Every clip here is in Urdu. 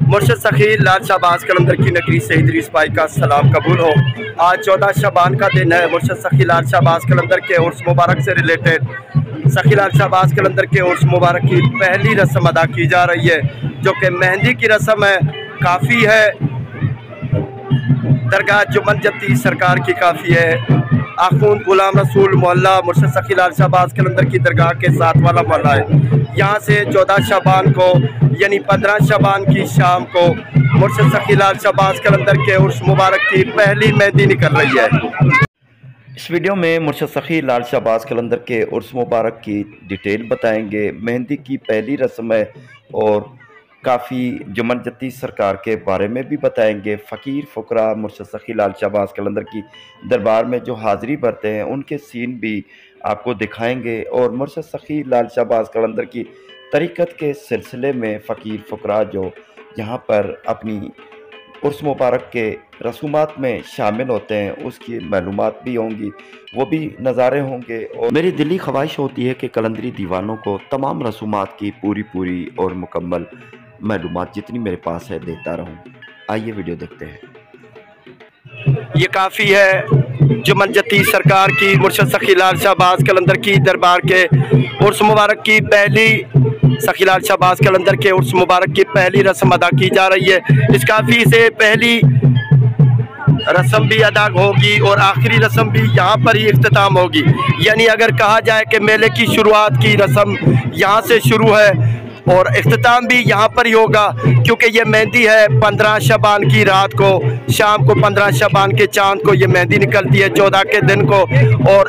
مرشد سخی لال شہباز کلندر کی نگری سے ادریس بھائی کا سلام قبول ہو۔ آج چودہ شبان کا دن ہے۔ مرشد سخی لال شہباز کلندر کے عرص مبارک سے ریلیٹڈ سخی لال شہباز کلندر کے عرص مبارک کی پہلی رسم ادا کی جا رہی ہے، جو کہ مہندی کی رسم ہے۔ کافی ہے۔ درگاہ جمن جتی سرکار کی کافی ہے۔ آخون غلام رسول محلہ مرشد سخی لال شہباز کلندر کی درگاہ کے ساتھ والا محلہ ہے۔ یہاں سے چودہ شبان کو یعنی پندرہ شبان کی شام کو مرشد سخی لال شہباز کلندر کے عرص مبارک کی پہلی مہندی نکل رہی ہے۔ اس ویڈیو میں مرشد سخی لال شہباز کلندر کے عرص مبارک کی ڈیٹیل بتائیں گے۔ مہندی کی پہلی رسم ہے اور کافی جمن جتی سرکار کے بارے میں بھی بتائیں گے۔ فقیر فقرہ مرشد سخی لال شہباز کلندر کی دربار میں جو حاضری بھرتے ہیں، ان کے سین بھی آپ کو دکھائیں گے۔ اور مرشد سخی لال شہباز کلندر کی طریقت کے سلسلے میں فقیر فقرہ جو یہاں پر اپنی عرص مبارک کے رسومات میں شامل ہوتے ہیں، اس کی معلومات بھی ہوں گی، وہ بھی نظارے ہوں گے۔ اور میری دلی خواہش ہوتی ہے کہ کلندری دیوانوں کو تمام رسومات کی پوری پوری اور مکمل معلومات جتنی میرے پاس ہے دیتا رہوں۔ آئیے ویڈیو دیکھتے ہیں۔ یہ کافی ہے جمن جتی سرکار کی مرشد سخی لال شہباز کلندر کی دربار کے عرص مبارک کی پہلی سخی لال شہباز کلندر کے عرص مبارک کی پہلی رسم ادا کی جا رہی ہے۔ اس کافی سے پہلی رسم بھی ادا ہوگی اور آخری رسم بھی یہاں پر ہی اختتام ہوگی۔ یعنی اگر کہا جائے کہ میلے کی شروعات کی رسم یہاں سے شروع ہے اور اختتام بھی یہاں پر ہی ہوگا، کیونکہ یہ مہندی ہے پندرہ شبان کی رات کو، شام کو پندرہ شبان کے چاند کو یہ مہندی نکلتی ہے، چودہ کے دن کو اور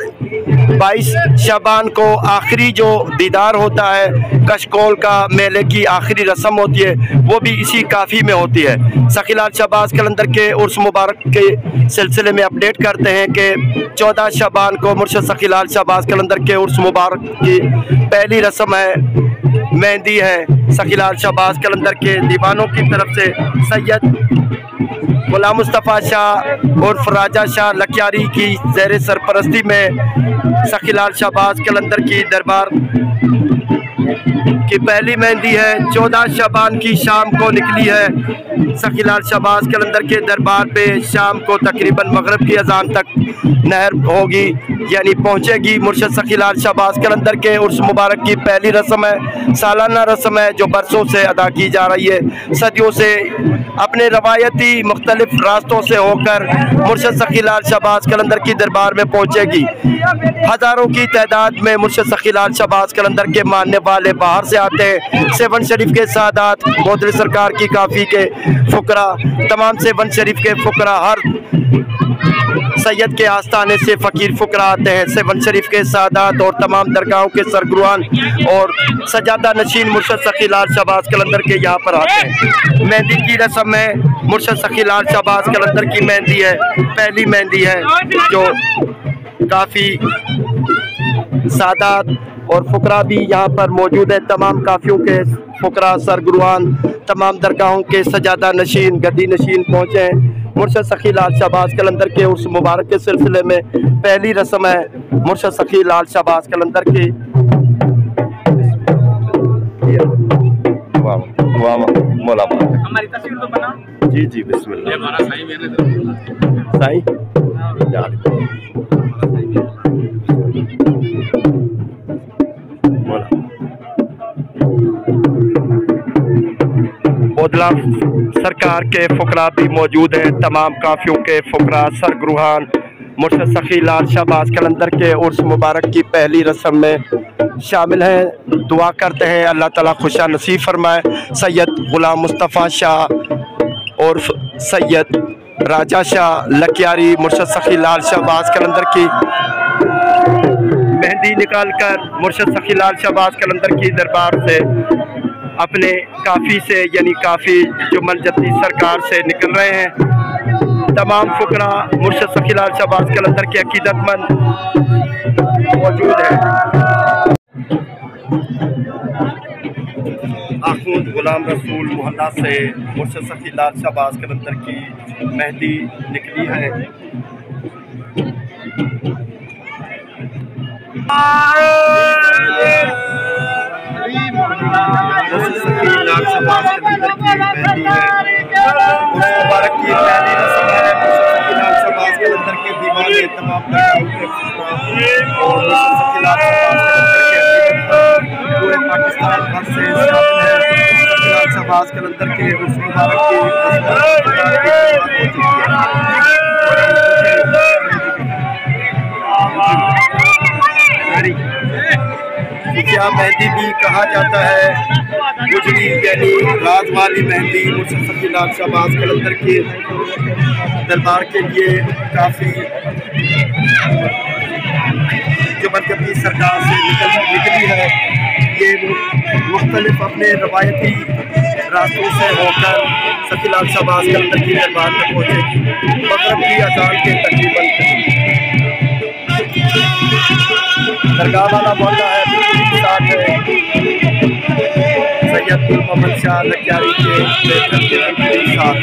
بائیس شبان کو آخری جو دیدار ہوتا ہے، کشکول کا میلے کی آخری رسم ہوتی ہے، وہ بھی اسی کافی میں ہوتی ہے۔ سخیلال شہباز کلندر کے عرص مبارک کے سلسلے میں اپڈیٹ کرتے ہیں کہ چودہ شبان کو مرشد سخیلال شہباز کلندر کے عرص مبارک کی پہلی رسم ہے، مہندی ہے۔ سخیلال شہباز کلندر کے دیوانوں کی طرف سے سید غلام مصطفیٰ شاہ اور فراجہ شاہ لکیاری کی زیر سرپرستی میں سخیلال شہباز کلندر کی دربار کی پہلی مہندی ہے، چودہ شبان کی شام کو نکلی ہے۔ سخیلال شہباز کلندر کے دربار پہ شام کو تقریباً مغرب کی اذان تک نہر ہوگی یعنی پہنچے گی۔ مرشد سخیلال شہباز کلندر کے عرص مبارک کی پہلی رسم ہے، سالانہ رسم ہے جو برسوں سے ادا کی جا رہی ہے۔ صدیوں سے اپنے روایتی مختلف راستوں سے ہو کر مرشد سخیلال شہباز کلندر کی دربار میں پہنچے گی۔ ہزاروں کی تعداد میں مرشد سخیلال شہباز کلندر کے ماننے والے باہر سے آتے ہیں۔ سیون شریف کے سادات بودری سرکار کی کافی کے فقرہ تمام سیون شریف کے فقرہ ہر سید کے آستانے سے فقیر فقرہ آتے ہیں۔ سیون شریف کے سادات اور تمام درگاہوں کے سرگروان اور سجادہ نشین مرشد سخیلال شہباز کلندر کے یہاں پر آتے ہیں۔ مہندی کی رسم ہے۔ مرشد سخیلال شہباز کلندر کی مہندی ہے۔ پہلی مہندی ہے جو کافی سادات اور فقرہ بھی یہاں پر موجود ہے تمام کافیوں کے فقرہ سرگروان تمام درگاہوں کے سجادہ نشین گدی نشین پہنچے ہیں۔ مرشد سخی لال شہباز کلندر کے عرص مبارک کے سلسلے میں پہلی رسم ہے۔ مرشد سخی لال شہباز کلندر کی۔ جی جی بسم اللہ۔ سائی بودلا سرکار کے فقرہ بھی موجود ہیں۔ تمام کافیوں کے فقرہ سرگروہان، مرشد سخی لال شہباز کلندر کے عرص مبارک کی پہلی رسم میں شامل ہیں۔ دعا کرتے ہیں، اللہ تعالیٰ خوشہ نصیب فرمائے۔ سید غلام مصطفیٰ شاہ اور سید راجہ شاہ لکیاری، مرشد سخی لال شہباز کلندر کی مہندی نکال کر مرشد سخی لال شہباز کلندر کی دربار سے اپنے کافی سے یعنی کافی جو منجتی سرکار سے نکل رہے ہیں۔ تمام فقرہ مرشد سخی لال شہباز کلندر کے عقیدت مند موجود ہیں۔ آخوند غلام رسول محلہ سے مرشد سخی لال شہباز کلندر کی مہندی نکلی ہے۔ دی ہے پورے پاکستان بھر سے کے اس مبارک کی یا مہندی بھی کہا جاتا ہے۔ گجری یعنی راج والی مہندی مصطفی کی ناقشہ باز قلندر کے دربار کے لیے کافی جبرکبی سرکار سے نکل نکلی ہے۔ یہ مختلف اپنے روایتی راستوں سے ہو کر سفی لال شاہ باز قلندر کی دربار تک پہنچے۔ گی مغرب کی اذان کے تقریباً درگاہ والا مولا ہے۔ سید محمد شاہ لکیاری کے ساتھ